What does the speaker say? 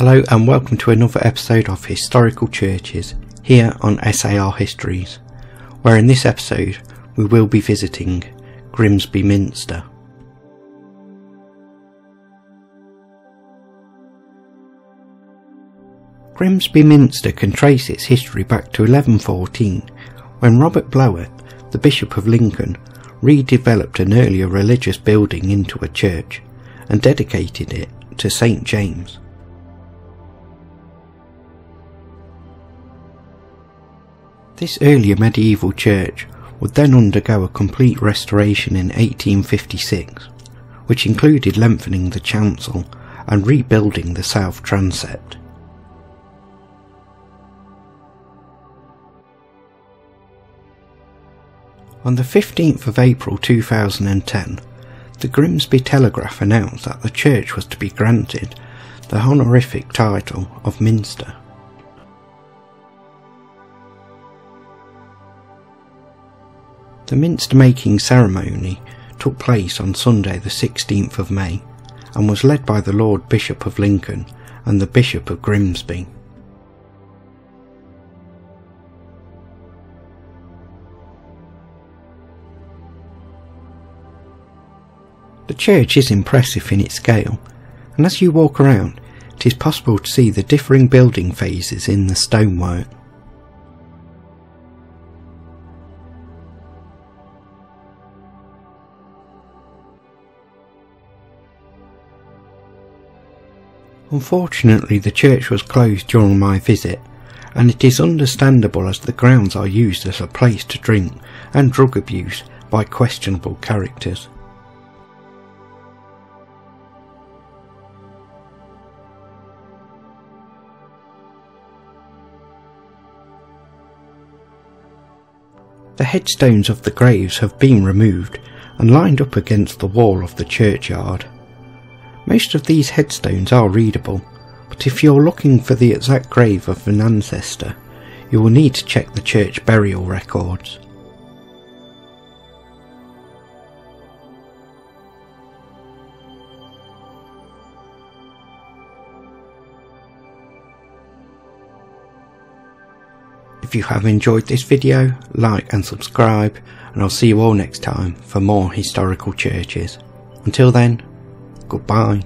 Hello and welcome to another episode of Historical Churches here on SAR Histories, where in this episode we will be visiting Grimsby Minster. Grimsby Minster can trace its history back to 1114 when Robert Bloet, the Bishop of Lincoln, redeveloped an earlier religious building into a church and dedicated it to St James. This earlier medieval church would then undergo a complete restoration in 1856, which included lengthening the chancel and rebuilding the south transept. On the 15th of April 2010, the Grimsby Telegraph announced that the church was to be granted the honorific title of Minster. The minster making ceremony took place on Sunday the 16th of May and was led by the Lord Bishop of Lincoln and the Bishop of Grimsby. The church is impressive in its scale, and as you walk around, it is possible to see the differing building phases in the stonework. Unfortunately, the church was closed during my visit, and it is understandable as the grounds are used as a place to drink and drug abuse by questionable characters. The headstones of the graves have been removed and lined up against the wall of the churchyard. Most of these headstones are readable, but if you're looking for the exact grave of an ancestor, you will need to check the church burial records. If you have enjoyed this video, like and subscribe, and I'll see you all next time for more historical churches. Until then, Goodbye.